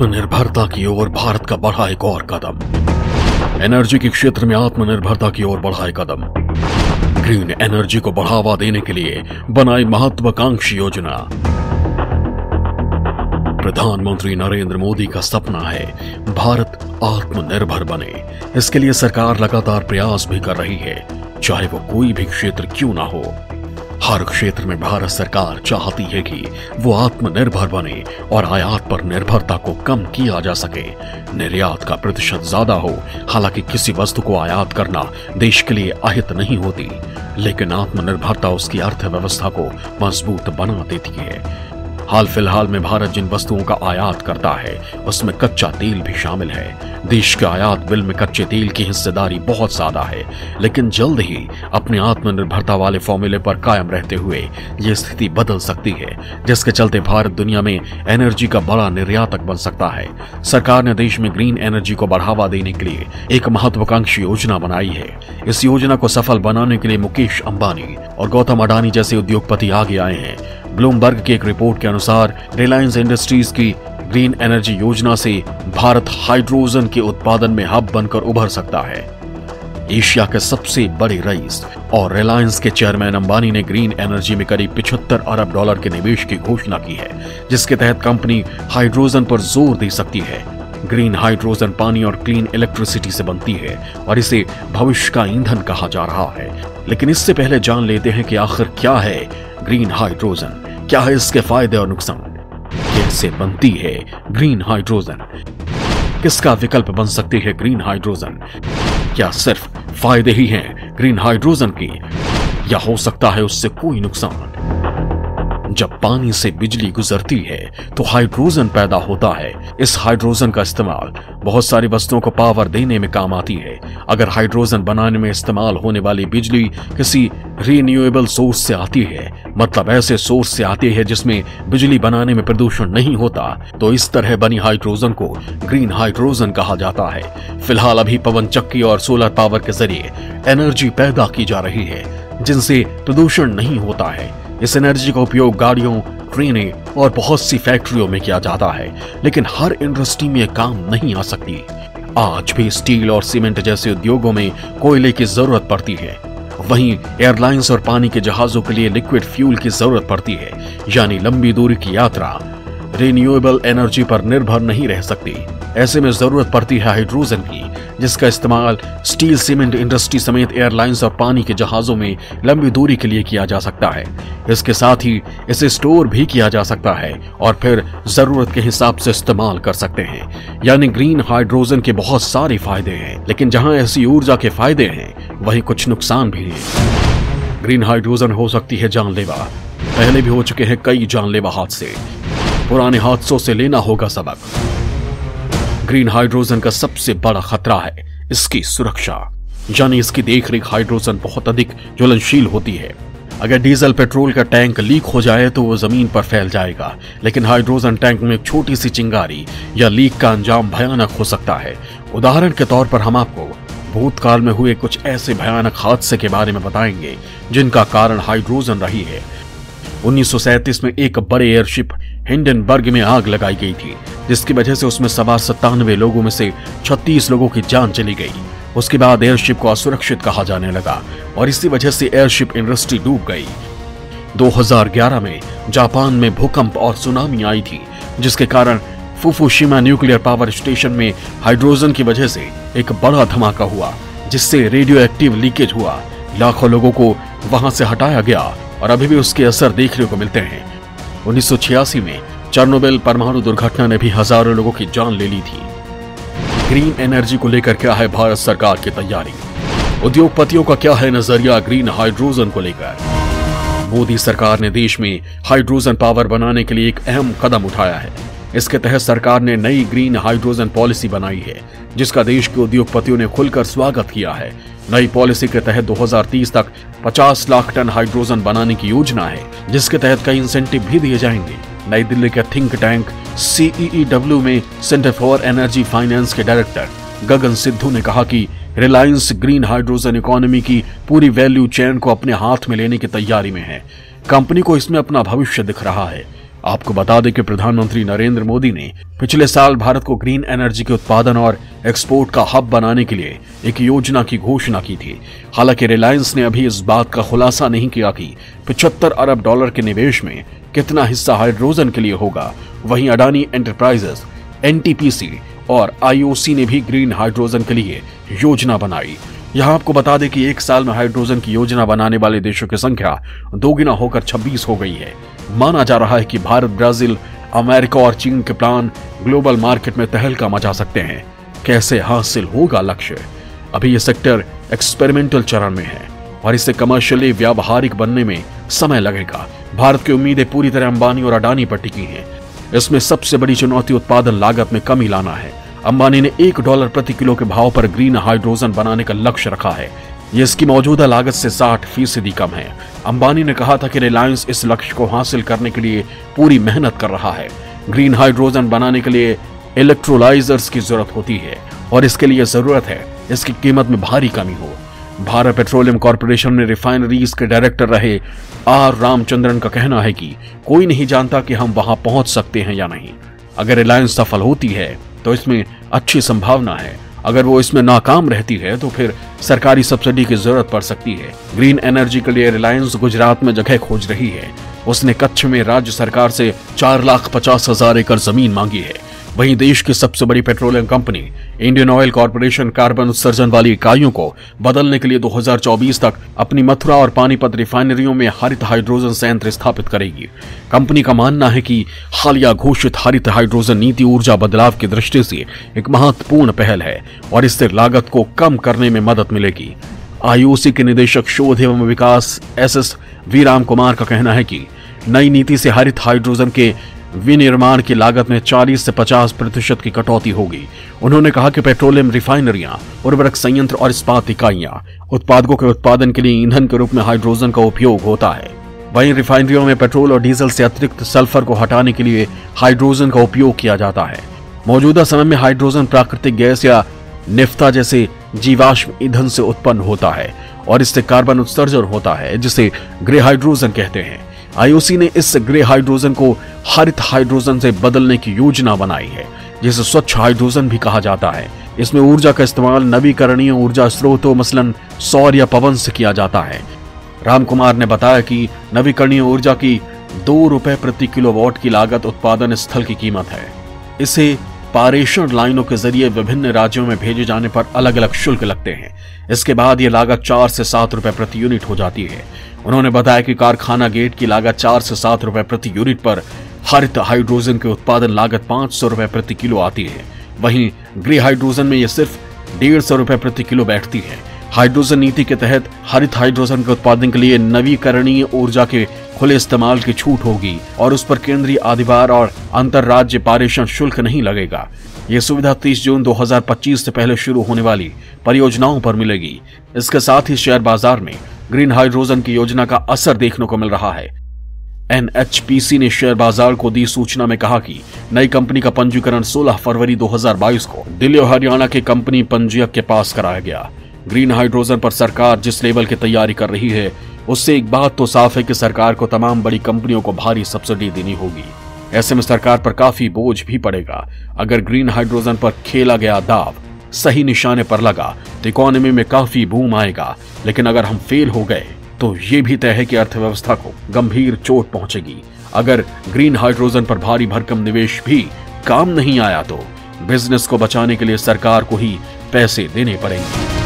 आत्मनिर्भरता की ओर भारत का बढ़ा एक और कदम। एनर्जी के क्षेत्र में आत्मनिर्भरता की ओर बढ़ा एक कदम। ग्रीन एनर्जी को बढ़ावा देने के लिए बनाई महत्वाकांक्षी योजना। प्रधानमंत्री नरेंद्र मोदी का सपना है भारत आत्मनिर्भर बने। इसके लिए सरकार लगातार प्रयास भी कर रही है, चाहे वो कोई भी क्षेत्र क्यों ना हो। हर क्षेत्र में भारत सरकार चाहती है कि वो आत्मनिर्भर बने और आयात पर निर्भरता को कम किया जा सके। निर्यात का प्रतिशत ज़्यादा हो, हालाँकि किसी वस्तु को आयात करना देश के लिए अहित नहीं होती, लेकिन आत्मनिर्भरता उसकी अर्थव्यवस्था को मज़बूत बना देती है। हाल फ़िलहाल में भारत जिन वस्तुओं का आयात करता है, उसमें कच्चा तेल भी शामिल है। देश के आयात बिल में कच्चे तेल की हिस्सेदारी बहुत ज़्यादा है, लेकिन जल्द ही अपने आत्मनिर्भरता वाले फॉर्मूले पर कायम रहते हुए ये स्थिति बदल सकती है, जिसके चलते भारत दुनिया में एनर्जी का बड़ा निर्यातक बन सकता है। सरकार ने देश में ग्रीन एनर्जी को बढ़ावा देने के लिए एक महत्वाकांक्षी योजना बनाई है। इस योजना को सफल बनाने के लिए मुकेश अंबानी और गौतम अडानी जैसे उद्योगपति आगे आए हैं। ब्लूमबर्ग की एक रिपोर्ट के अनुसार, रिलायंस इंडस्ट्रीज़ की ग्रीन एनर्जी योजना से भारत हाइड्रोजन के उत्पादन में हब बनकर उभर सकता है। एशिया के सबसे बड़े रईस और रिलायंस के चेयरमैन अंबानी ने ग्रीन एनर्जी में करीब पिछहत्तर अरब डॉलर के निवेश की घोषणा की है, जिसके तहत कंपनी हाइड्रोजन पर ज़ोर दे सकती है। ग्रीन हाइड्रोजन पानी और क्लीन इलेक्ट्रिसिटी से बनती है और इसे भविष्य का ईंधन कहा जा रहा है। लेकिन इससे पहले जान लेते हैं कि आखिर क्या है ग्रीन हाइड्रोजन। क्या है इसके फ़ायदे और नुकसान? कैसे बनती है ग्रीन हाइड्रोजन? किसका विकल्प बन सकती है ग्रीन हाइड्रोजन? क्या सिर्फ़ फ़ायदे ही हैं ग्रीन हाइड्रोजन की? या हो सकता है उससे कोई नुकसान? जब पानी से बिजली गुजरती है तो हाइड्रोजन पैदा होता है। इस हाइड्रोजन का इस्तेमाल बहुत सारी वस्तुओं को पावर देने में काम आती है। अगर हाइड्रोजन बनाने में इस्तेमाल होने वाली बिजली किसी रिन्यूएबल सोर्स से आती है मतलब ऐसे सोर्स से आती है जिसमें बिजली बनाने में प्रदूषण नहीं होता तो इस तरह बनी हाइड्रोजन को ग्रीन हाइड्रोजन कहा जाता है। फ़िलहाल अभी पवन चक्की और सोलर पावर के ज़रिए एनर्जी पैदा की जा रही है, जिनसे प्रदूषण नहीं होता है। इस एनर्जी का उपयोग गाड़ियों, ट्रेनें और बहुत सी फैक्ट्रियों में किया जाता है, लेकिन हर इंडस्ट्री में काम नहीं आ सकती। आज भी स्टील और सीमेंट जैसे उद्योगों में कोयले की ज़रूरत पड़ती है। वहीं एयरलाइंस और पानी के जहाजों के लिए लिक्विड फ्यूल की ज़रूरत पड़ती है, यानी लंबी दूरी की यात्रा। रिन्यूएबल एनर्जी पर निर्भर नहीं रह सकती। ऐसे में ज़रूरत पड़ती है हाइड्रोजन की। जिसका इस्तेमाल स्टील, सीमेंट इंडस्ट्री समेत एयरलाइंस और पानी के जहाजों में लंबी दूरी के लिए किया जा सकता है। इसके साथ ही इसे स्टोर भी किया जा सकता है और फिर ज़रूरत के हिसाब से इस्तेमाल कर सकते हैं। यानी ग्रीन हाइड्रोजन के बहुत सारे फ़ायदे हैं, लेकिन जहाँ ऐसी ऊर्जा के फ़ायदे हैं, वहीं कुछ नुकसान भी हैं। ग्रीन हाइड्रोजन हो सकती है जानलेवा। पहले भी हो चुके हैं कई जानलेवा हादसे। पुराने हादसों से लेना होगा सबक। ग्रीन हाइड्रोजन का सबसे बड़ा खतरा है, इसकी सुरक्षा। यानी इसकी देखरेख हाइड्रोजन बहुत अधिक ज्वलनशील होती है। अगर डीजल पेट्रोल का टैंक लीक हो जाए तो वो ज़मीन पर फैल जाएगा, लेकिन हाइड्रोजन टैंक में एक छोटी सी चिंगारी या लीक का अंजाम भयानक हो सकता है। उदाहरण के तौर पर हम आपको भूतकाल में हुए कुछ ऐसे भयानक हादसे के बारे में बताएँगे, जिनका कारण हाइड्रोजन रही है। 1937 में एक बड़े एयरशिप हिंडनबर्ग में आग लगाई गई थी, जिसकी वजह से उसमें सवार सत्तानवे लोगों में से 36 लोगों की जान चली गई। उसके बाद एयरशिप को असुरक्षित कहा जाने लगा और इसी वजह से एयरशिप इंडस्ट्री डूब गई। 2011 में जापान में भूकंप और सुनामी आई थी, जिसके कारण फुफुशिमा न्यूक्लियर पावर स्टेशन में हाइड्रोजन की वजह से एक बड़ा धमाका हुआ, जिससे रेडियो एक्टिव लीकेज हुआ। लाखों लोगों को वहाँ से हटाया गया और अभी भी उसके असर देखने को मिलते हैं। 1986 में चर्नोबिल परमाणु दुर्घटना ने भी हज़ारों लोगों की जान ले ली थी। ग्रीन एनर्जी को लेकर क्या है भारत सरकार की तैयारी? उद्योगपतियों का क्या है नज़रिया ग्रीन हाइड्रोजन को लेकर? मोदी सरकार ने देश में हाइड्रोजन पावर बनाने के लिए एक अहम कदम उठाया है। इसके तहत सरकार ने नई ग्रीन हाइड्रोजन पॉलिसी बनाई है, जिसका देश के उद्योगपतियों ने खुलकर स्वागत किया है। नई पॉलिसी के तहत 2030 तक 50 लाख टन हाइड्रोजन बनाने की योजना है, जिसके तहत कई इंसेंटिव भी दिए जाएँगे। नई दिल्ली के थिंक टैंक सीईडब्ल्यू में सेंटर फॉर एनर्जी फाइनेंस के डायरेक्टर गगन सिद्धू ने कहा कि रिलायंस ग्रीन हाइड्रोजन इकोनॉमी की पूरी वैल्यू चेन को अपने हाथ में लेने की तैयारी में है। कंपनी को इसमें अपना भविष्य दिख रहा है। आपको बता दें कि प्रधानमंत्री नरेंद्र मोदी ने पिछले साल भारत को ग्रीन एनर्जी के उत्पादन और एक्सपोर्ट का हब बनाने के लिए एक योजना की घोषणा की थी। हालाँकि रिलायंस ने अभी इस बात का खुलासा नहीं किया कि पिछहत्तर अरब डॉलर के निवेश में कितना हिस्सा हाइड्रोजन के लिए होगा। वहीं अडानी एंटरप्राइजेस, एनटीपीसी और आईओसी ने भी ग्रीन हाइड्रोजन के लिए योजना बनाई। यहाँ आपको बता दें कि एक साल में हाइड्रोजन की योजना बनाने वाले देशों की संख्या दोगुना होकर 26 हो गई है। माना जा रहा है कि भारत, ब्राज़ील, अमेरिका और चीन के प्लान ग्लोबल मार्केट में तहलका मचा सकते हैं। कैसे हासिल होगा लक्ष्य? अभी यह सेक्टर एक्सपेरिमेंटल चरण में है और इसे कमर्शियली व्यावहारिक बनने में समय लगेगा। भारत की उम्मीदें पूरी तरह अंबानी और अडानी पर टिकी हैं। इसमें सबसे बड़ी चुनौती उत्पादन लागत में कमी लाना है। अंबानी ने एक डॉलर प्रति किलो के भाव पर ग्रीन हाइड्रोजन बनाने का लक्ष्य रखा है। ये इसकी मौजूदा लागत से 60 फ़ीसदी कम है। अंबानी ने कहा था कि रिलायंस इस लक्ष्य को हासिल करने के लिए पूरी मेहनत कर रहा है। ग्रीन हाइड्रोजन बनाने के लिए इलेक्ट्रोलाइजर्स की ज़रूरत होती है और इसके लिए ज़रूरत है, इसकी कीमत में भारी कमी हो। भारत पेट्रोलियम कॉरपोरेशन में रिफाइनरीज के डायरेक्टर रहे आर रामचंद्रन का कहना है कि कोई नहीं जानता कि हम वहाँ पहुँच सकते हैं या नहीं। अगर रिलायंस सफल होती है तो इसमें अच्छी संभावना है। अगर वो इसमें नाकाम रहती है तो फिर सरकारी सब्सिडी की ज़रूरत पड़ सकती है। ग्रीन एनर्जी के लिए रिलायंस गुजरात में जगह खोज रही है। उसने कच्छ में राज्य सरकार से चार लाख पचास हज़ार एकड़ ज़मीन मांगी है। वहीं देश की सबसे बड़ी petroleum company, Indian Oil Corporation carbon उत्सर्जन वाली इकाइयों को बदलने के लिए 2024 तक अपनी मथुरा और पानीपत रिफाइनरियों में हरित हाइड्रोजन संयंत्र स्थापित करेगी। कंपनी का मानना है कि हालिया घोषित हरित हाइड्रोजन नीति ऊर्जा बदलाव की दृष्टि से एक महत्वपूर्ण पहल है और इससे लागत को कम करने में मदद मिलेगी। आईओसी के निदेशक शोध एवं विकास S S V Ram Kumar का कहना है कि नई नीति से हरित हाइड्रोजन के विनिर्माण की लागत में 40 से 50 प्रतिशत की कटौती होगी। उन्होंने कहा कि पेट्रोलियम रिफाइनरियाँ, उर्वरक संयंत्र और इस्पात इकाइयाँ उत्पादकों के उत्पादन के लिए ईंधन के रूप में हाइड्रोजन का उपयोग होता है। वहीं रिफाइनरियों में पेट्रोल और डीजल से अतिरिक्त सल्फ़र को हटाने के लिए हाइड्रोजन का उपयोग किया जाता है। मौजूदा समय में हाइड्रोजन प्राकृतिक गैस या निफ्ता जैसे जीवाश्म ईंधन से उत्पन्न होता है और इससे कार्बन उत्सर्जन होता है, जिसे ग्रे हाइड्रोजन कहते हैं। आईओसी ने इस ग्रे हाइड्रोजन को हरित हाइड्रोजन से बदलने की योजना बनाई है, जिसे स्वच्छ हाइड्रोजन भी कहा जाता है। इसमें ऊर्जा का इस्तेमाल नवीकरणीय ऊर्जा स्रोतों, मसलन सौर या पवन से किया जाता है। राम कुमार ने बताया कि नवीकरणीय ऊर्जा की दो रुपए प्रति किलोवाट की लागत उत्पादन स्थल की कीमत है। इसे पारेषण लाइनों के ज़रिए विभिन्न राज्यों में भेजे जाने पर अलग अलग शुल्क लगते हैं। इसके बाद यह लागत चार से सात रुपए प्रति यूनिट हो जाती है। उन्होंने बताया कि कारखाना गेट की लागत चार से सात रुपए प्रति यूनिट पर हरित हाइड्रोजन के उत्पादन लागत पाँच सौ रुपए प्रति किलो आती है। वहीं ग्रे हाइड्रोजन में यह सिर्फ़ डेढ़ सौ रुपए प्रति किलो बैठती है। हाइड्रोजन नीति के तहत हरित हाइड्रोजन के उत्पादन के लिए नवीकरणीय ऊर्जा के खुले इस्तेमाल की छूट होगी और उस पर केंद्रीय अधिभार और अंतर्राज्य पारेषण शुल्क नहीं लगेगा। ये सुविधा 30 जून 2025 से पहले शुरू होने वाली परियोजनाओं पर मिलेगी। इसके साथ ही शेयर बाज़ार में ग्रीन हाइड्रोजन की योजना का असर देखने को मिल रहा है। एनएचपीसी ने शेयर बाज़ार को दी सूचना में कहा कि नई कंपनी का पंजीकरण 16 फरवरी 2022 को दिल्ली और हरियाणा के कंपनी पंजीयक के पास कराया गया। ग्रीन हाइड्रोजन पर सरकार जिस लेवल की तैयारी कर रही है, उससे एक बात तो साफ़ है कि सरकार को तमाम बड़ी कंपनियों को भारी सब्सिडी देनी होगी। ऐसे में सरकार पर काफ़ी बोझ भी पड़ेगा। अगर ग्रीन हाइड्रोजन पर खेला गया दाव सही निशाने पर लगा तो इकोनॉमी में काफ़ी बूम आएगा, लेकिन अगर हम फेल हो गए तो ये भी तय है कि अर्थव्यवस्था को गंभीर चोट पहुंचेगी। अगर ग्रीन हाइड्रोजन पर भारी भरकम निवेश भी काम नहीं आया तो बिज़नेस को बचाने के लिए सरकार को ही पैसे देने पड़ेंगे।